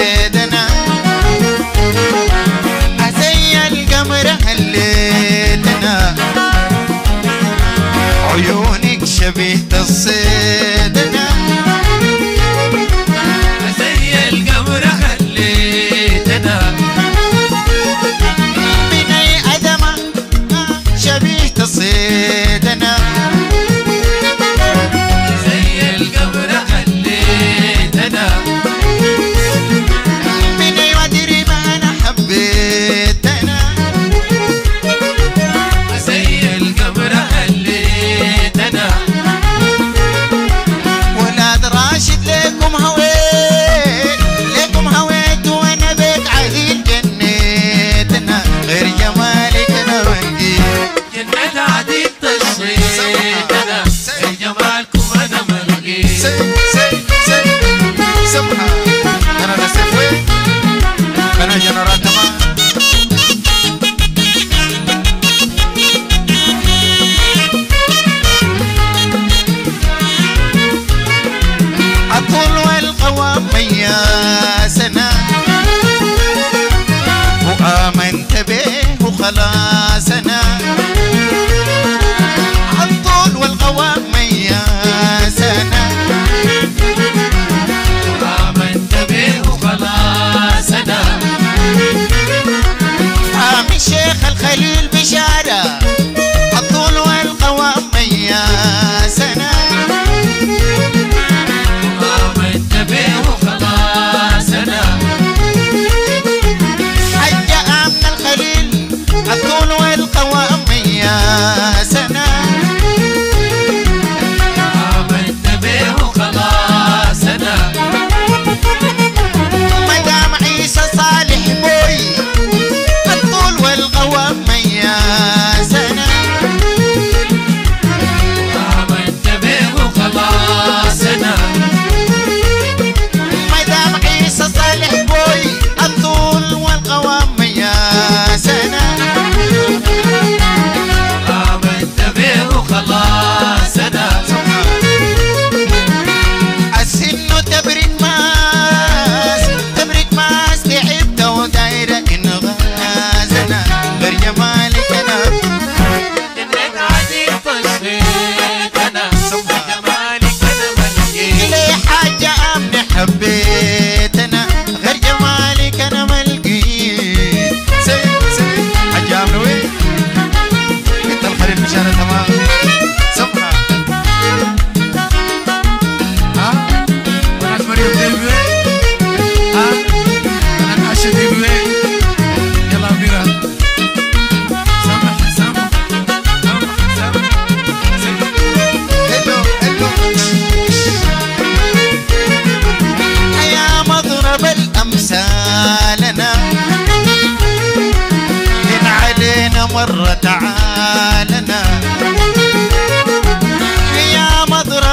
حديدنا أزي القمر هليتنا عيونك شبيهة الصيف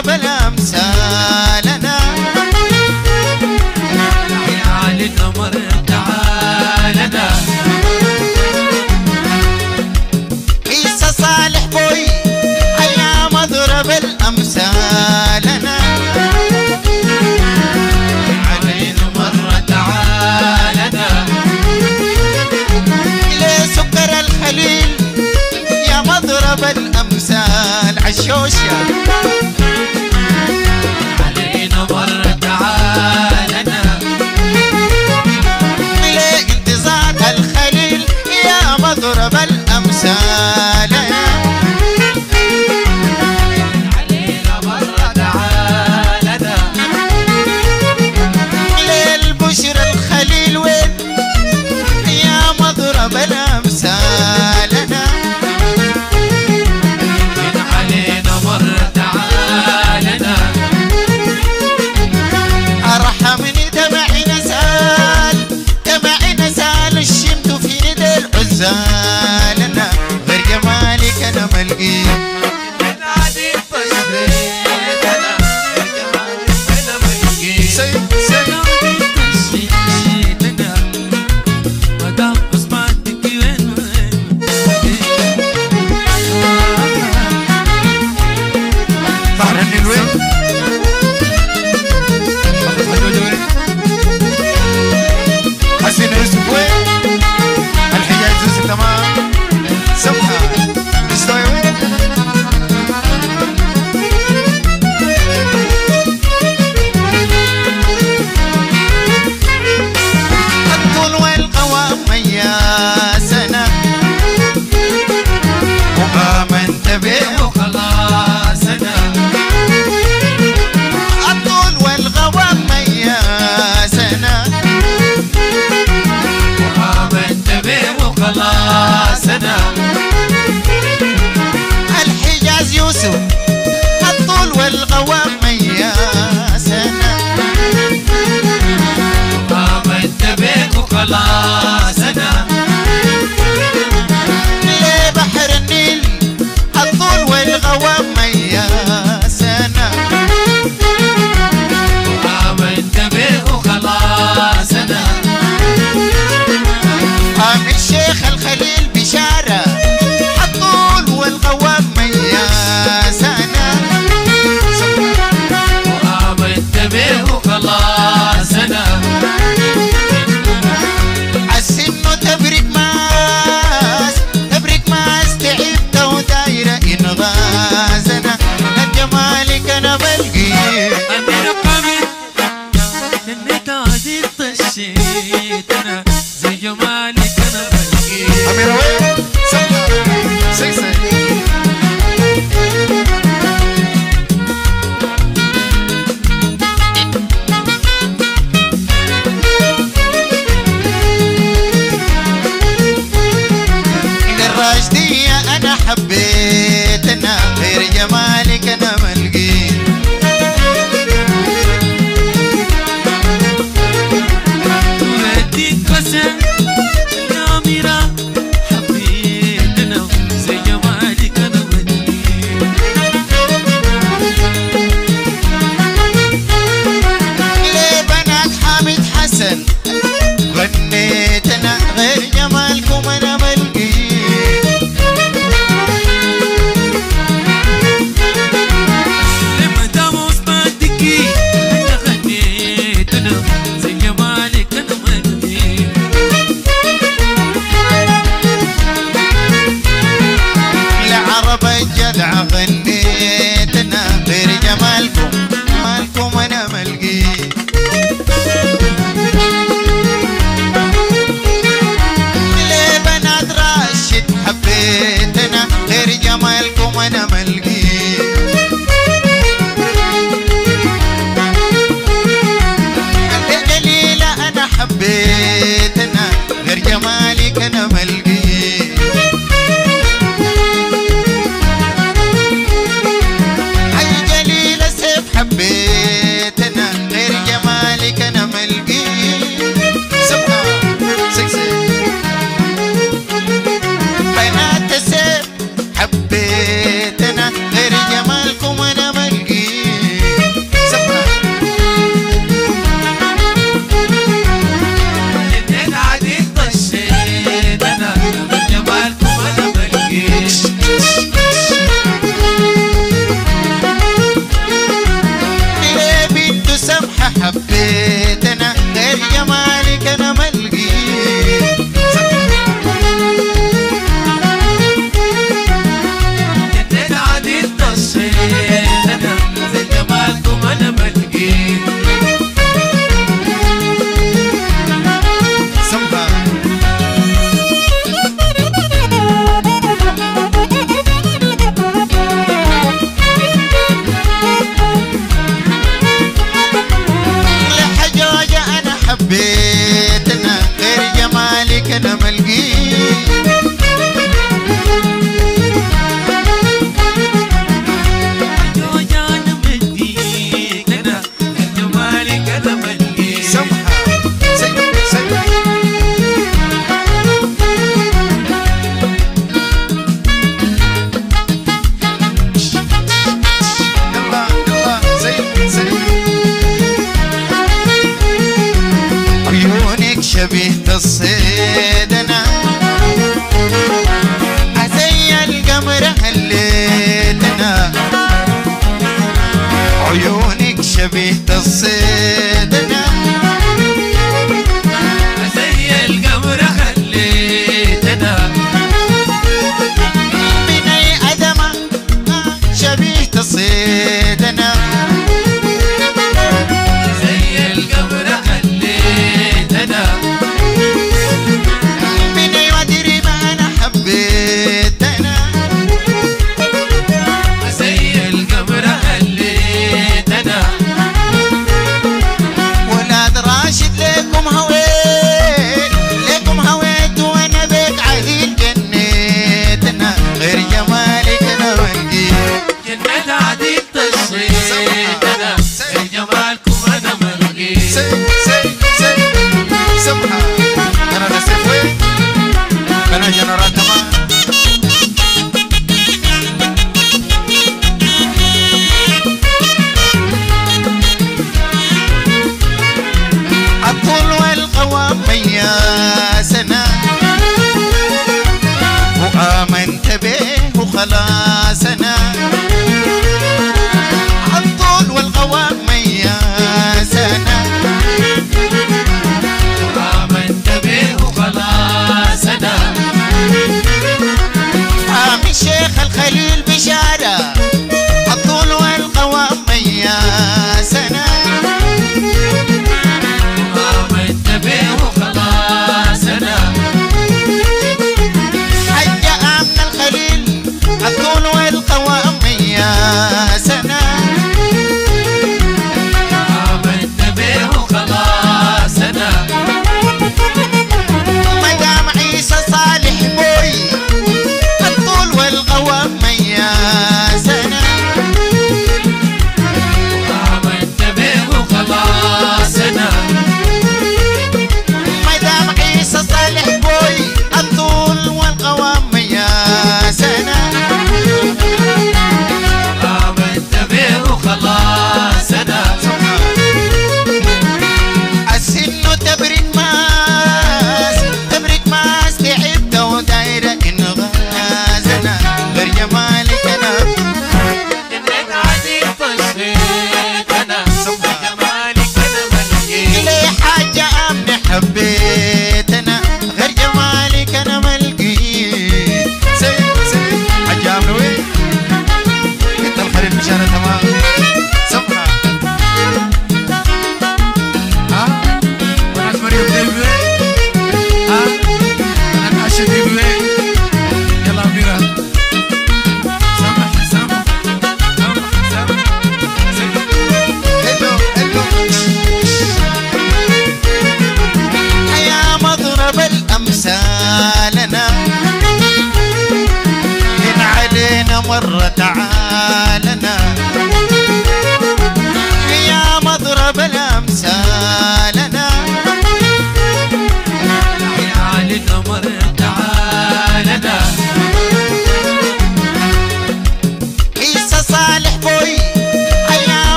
بلا امثالنا يا علي النمر تعالنا عيسى صالح بوي هيا مضرب الامثالنا الحليل يا مضرب الأمثال؟ عالشوشه الراشدية أنا حبيت غير جمالك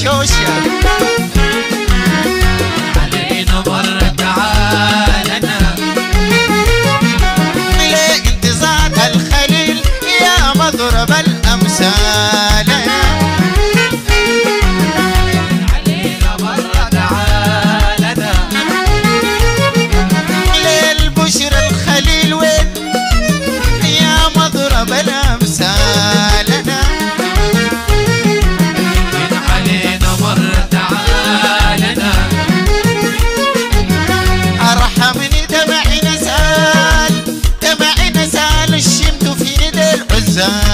敲响。time.